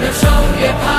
的手越怕。